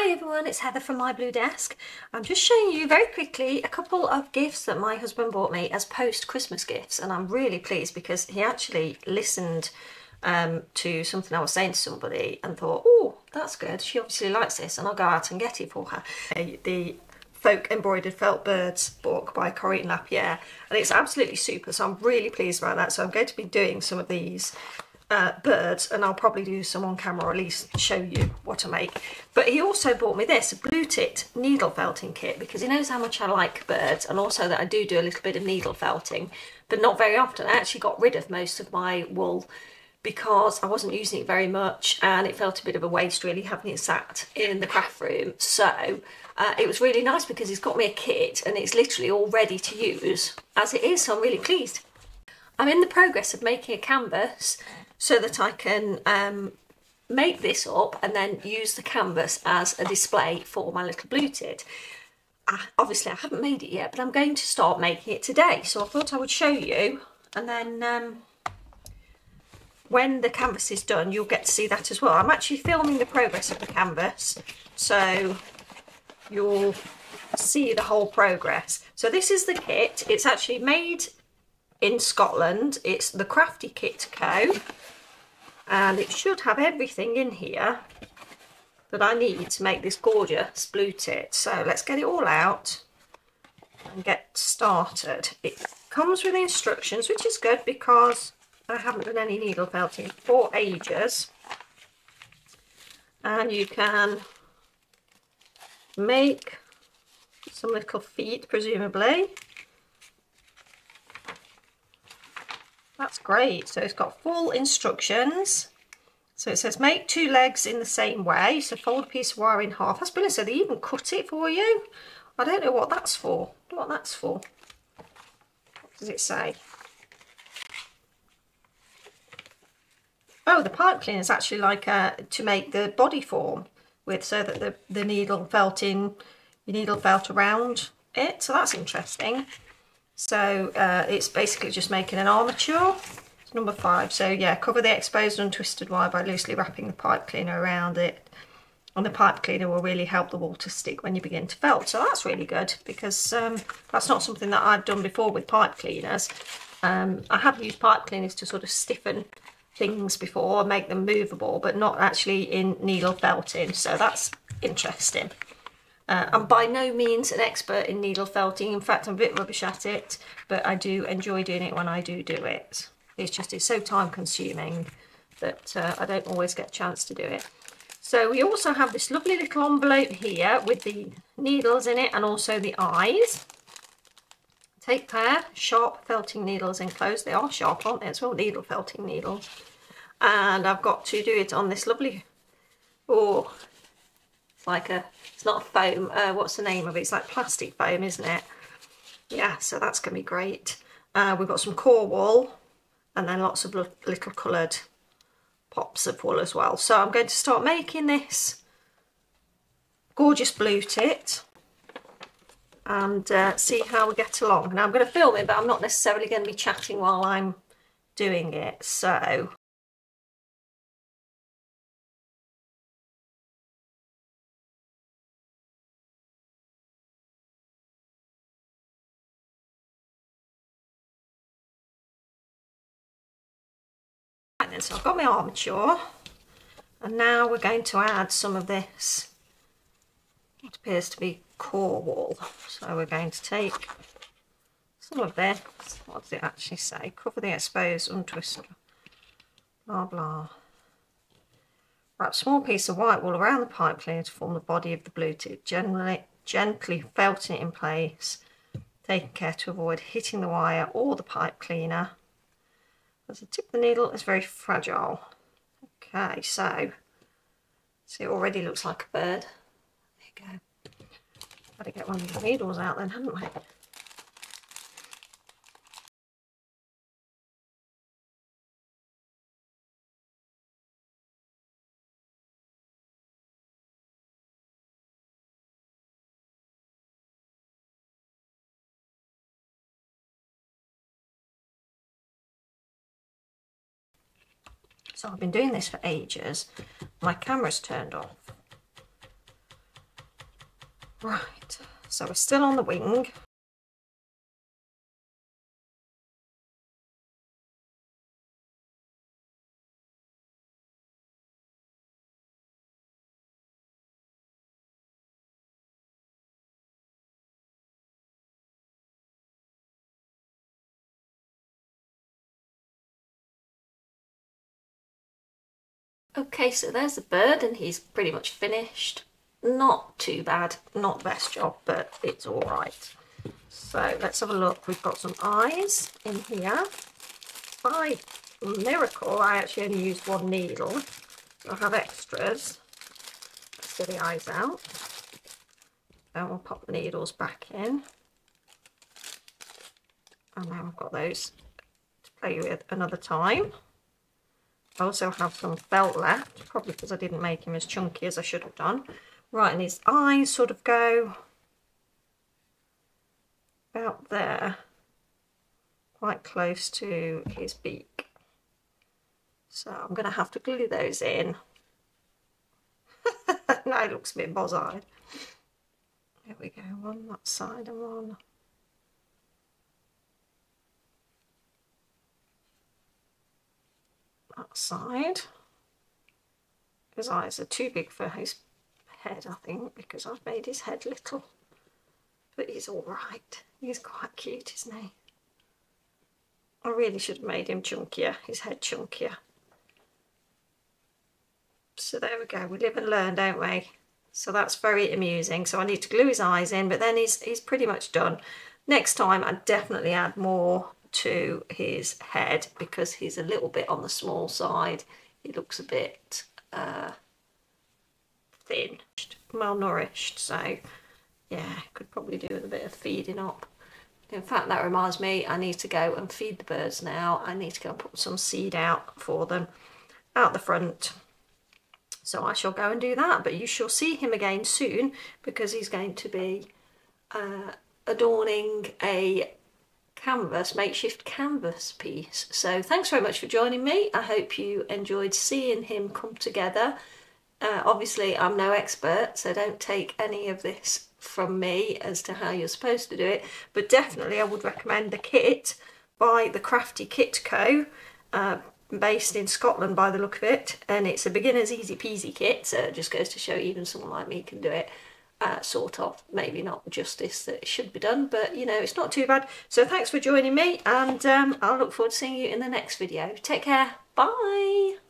Hi everyone, it's Heather from My Blue Desk. I'm just showing you very quickly a couple of gifts that my husband bought me as post-Christmas gifts and I'm really pleased because he actually listened um, to something I was saying to somebody and thought, oh, that's good, she obviously likes this and I'll go out and get it for her. The Folk Embroidered Felt Birds book by Corinne Lapierre and it's absolutely super so I'm really pleased about that so I'm going to be doing some of these uh, birds and I'll probably do some on camera or at least show you what I make. But he also bought me this, a Blue Tit needle felting kit because he knows how much I like birds and also that I do do a little bit of needle felting but not very often. I actually got rid of most of my wool because I wasn't using it very much and it felt a bit of a waste really having it sat in the craft room. So uh, it was really nice because he's got me a kit and it's literally all ready to use as it is so I'm really pleased. I'm in the progress of making a canvas so that I can um, make this up and then use the canvas as a display for my little blue tit. Uh, obviously I haven't made it yet but I'm going to start making it today so I thought I would show you and then um, when the canvas is done you'll get to see that as well. I'm actually filming the progress of the canvas so you'll see the whole progress. So this is the kit. It's actually made in Scotland. It's the Crafty Kit Co and it should have everything in here that I need to make this gorgeous blue tit. So let's get it all out and get started. It comes with instructions, which is good because I haven't done any needle felting for ages. And you can make some little feet, presumably. That's great. So it's got full instructions. So it says make two legs in the same way. So fold a piece of wire in half. That's brilliant. So they even cut it for you. I don't know what that's for. What that's for. What does it say? Oh, the pipe cleaner is actually like uh, to make the body form with so that the, the needle felt in, your needle felt around it. So that's interesting. So uh, it's basically just making an armature. It's number five. So yeah, cover the exposed untwisted wire by loosely wrapping the pipe cleaner around it. And the pipe cleaner will really help the wool to stick when you begin to felt. So that's really good because um, that's not something that I've done before with pipe cleaners. Um, I have used pipe cleaners to sort of stiffen things before, make them movable, but not actually in needle felting. So that's interesting. Uh, I'm by no means an expert in needle felting. In fact, I'm a bit rubbish at it, but I do enjoy doing it when I do do it. It's just, it's so time consuming that uh, I don't always get a chance to do it. So we also have this lovely little envelope here with the needles in it and also the eyes. Take care, sharp felting needles enclosed. They are sharp, aren't they? It's all needle felting needles. And I've got to do it on this lovely, like a, it's not foam, uh, what's the name of it? It's like plastic foam, isn't it? Yeah, so that's going to be great. Uh, we've got some core wool and then lots of little coloured pops of wool as well. So I'm going to start making this gorgeous blue tit and uh, see how we get along. Now I'm going to film it, but I'm not necessarily going to be chatting while I'm doing it. So so I've got my armature and now we're going to add some of this. What appears to be core wool. So we're going to take some of this. What does it actually say? Cover the exposed untwist. Blah blah. Wrap small piece of white wool around the pipe cleaner to form the body of the blue tit generally gently felting it in place. Taking care to avoid hitting the wire or the pipe cleaner as the tip of the needle is very fragile. Okay, so see it already looks like a bird. There you go. Better get one of the needles out then, haven't we? So I've been doing this for ages. My camera's turned off. Right, so we're still on the wing. Okay, so there's the bird and he's pretty much finished. Not too bad, not the best job, but it's all right. So let's have a look. We've got some eyes in here. By miracle, I actually only used one needle. I have extras. Let's get the eyes out. And we'll pop the needles back in. And now I've got those to play with another time. I also have some felt left, probably because I didn't make him as chunky as I should have done. Right, and his eyes sort of go about there, quite close to his beak. So I'm going to have to glue those in. now it looks a bit boz-eyed. There we go, one that side and one that side. His eyes are too big for his head, I think, because I've made his head little. But he's all right. He's quite cute, isn't he? I really should have made him chunkier, his head chunkier. So there we go, we live and learn, don't we? So that's very amusing. So I need to glue his eyes in, but then he's, he's pretty much done. Next time I definitely add more to his head because he's a little bit on the small side. He looks a bit uh, thin, malnourished. So yeah, could probably do with a bit of feeding up. In fact, that reminds me, I need to go and feed the birds now. I need to go and put some seed out for them out the front. So I shall go and do that, but you shall see him again soon because he's going to be uh, adorning a canvas, makeshift canvas piece. So thanks very much for joining me. I hope you enjoyed seeing him come together. Uh, obviously, I'm no expert, so don't take any of this from me as to how you're supposed to do it, but definitely I would recommend the kit by the Crafty Kit Co. Uh, based in Scotland by the look of it, and it's a beginner's easy peasy kit, so it just goes to show even someone like me can do it uh, sort of, maybe not justice that should be done, but you know, it's not too bad. So thanks for joining me, and um, I'll look forward to seeing you in the next video. Take care, bye!